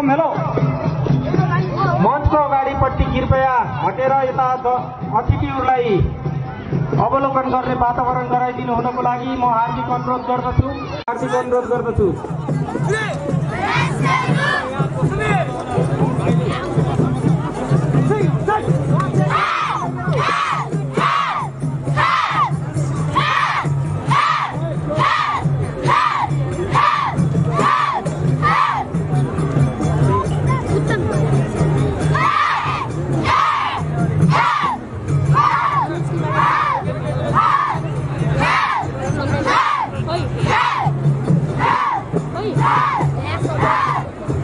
एकदम हेलो मञ्चको अगाडिपट्टि कृपया हटेर यता अतिथिहरूलाई अवलोकन गर्ने वातावरण गराइदिनु हुनको लागि म हार्दिक अनुरोध गर्दछु। हार्दिक अनुरोध गर्दछु। Oi! É,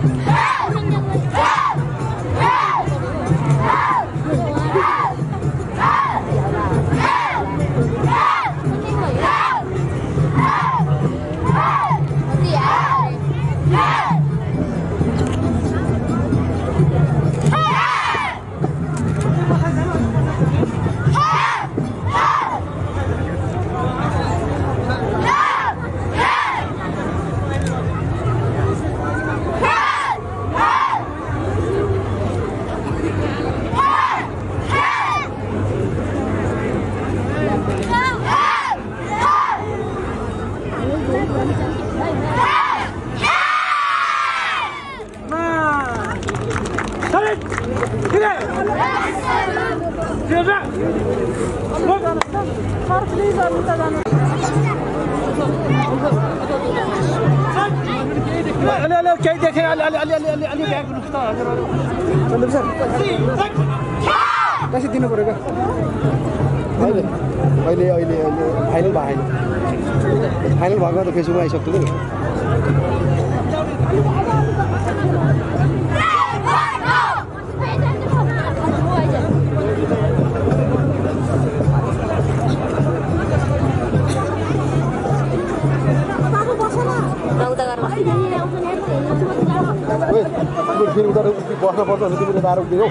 केही देखेँ अलि अलि अलि अलि अलि अलि ब्याग रुख त हजुर सर कसरी दिनु पऱ्यो क्या अहिले अहिले अहिले अहिले फाइनल भएको त फेसबुकमा आइसक्थ्यो नि फेरि उता बस्न पर्छ भने तिमीले दारू दियौ